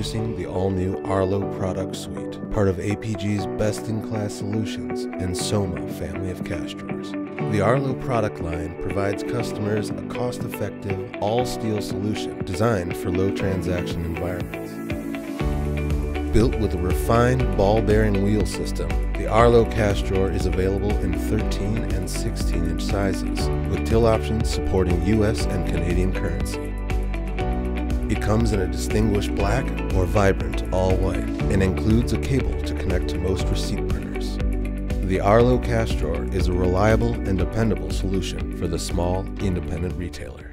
Introducing the all-new Arlo product suite, part of APG's best-in-class solutions and Soma family of cash drawers. The Arlo product line provides customers a cost-effective, all-steel solution designed for low transaction environments. Built with a refined ball bearing wheel system, the Arlo cash drawer is available in 13 and 16 inch sizes, with till options supporting US and Canadian currency. It comes in a distinguished black or vibrant all white and includes a cable to connect to most receipt printers. The Arlo cash drawer is a reliable and dependable solution for the small, independent retailer.